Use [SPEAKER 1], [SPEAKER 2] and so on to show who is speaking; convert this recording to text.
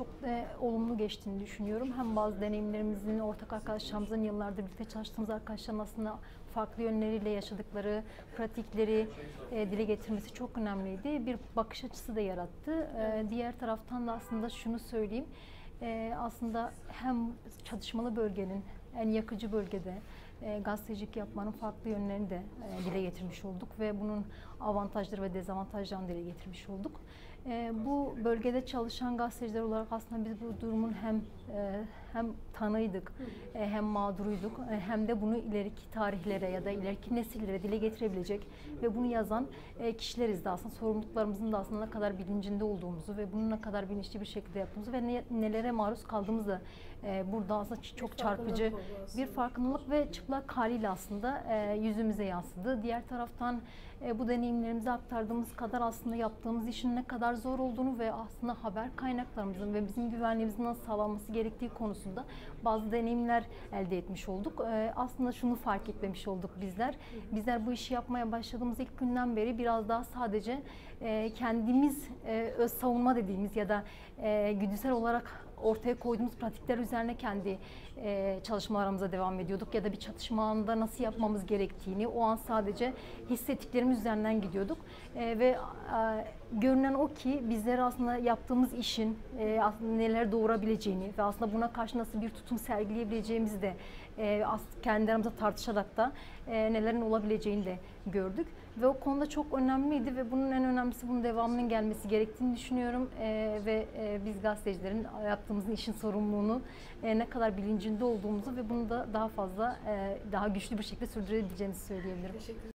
[SPEAKER 1] çok e, olumlu geçtiğini düşünüyorum. Hem bazı deneyimlerimizin, ortak arkadaşlarımızın, yıllardır birlikte çalıştığımız arkadaşların aslında farklı yönleriyle yaşadıkları, pratikleri e, dile getirmesi çok önemliydi. Bir bakış açısı da yarattı. E, diğer taraftan da aslında şunu söyleyeyim. E, aslında hem çatışmalı bölgenin en yakıcı bölgede e, gazetecilik yapmanın farklı yönlerini de e, dile getirmiş olduk ve bunun avantajları ve dezavantajlarını dile getirmiş olduk. E, bu bölgede çalışan gazeteciler olarak aslında biz bu durumun hem e, hem tanıydık, e, hem mağduruyduk, e, hem de bunu ileriki tarihlere ya da ileriki nesillere dile getirebilecek ve bunu yazan e, kişileriz de aslında sorumluluklarımızın da aslında ne kadar bilincinde olduğumuzu ve bunu ne kadar bilinçli bir şekilde yaptığımızı ve ne- nelere maruz kaldığımızı e, burada aslında çok çarpıcı. Bir farkındalık ve çıplak haliyle aslında e, yüzümüze yansıdı. Diğer taraftan e, bu deneyimlerimizi aktardığımız kadar aslında yaptığımız işin ne kadar zor olduğunu ve aslında haber kaynaklarımızın ve bizim güvenliğimizin nasıl sağlanması gerektiği konusunda bazı deneyimler elde etmiş olduk. E, aslında şunu fark etmemiş olduk bizler. Bizler bu işi yapmaya başladığımız ilk günden beri biraz daha sadece kendimiz e, öz savunma dediğimiz ya da e, güdüsel olarak ortaya koyduğumuz pratikler üzerine kendi e, çalışmalarımıza devam ediyorduk ya da bir çatışma anında nasıl yapmamız gerektiğini o an sadece hissettiklerimiz üzerinden gidiyorduk. E, ve e, görünen o ki bizler aslında yaptığımız işin e, aslında neler doğurabileceğini ve aslında buna karşı nasıl bir tutum sergileyebileceğimizi de e, kendi aramızda tartışarak da e, nelerin olabileceğini de gördük ve o konuda çok önemliydi ve bunun en önemlisi bunun devamının gelmesi gerektiğini düşünüyorum E, ve e, biz gazetecilerin yaptığımız işin sorumluluğunu e, ne kadar bilincinde olduğumuzu ve bunu da daha fazla e, daha güçlü bir şekilde sürdürebileceğimizi söyleyebilirim.
[SPEAKER 2] Teşekkür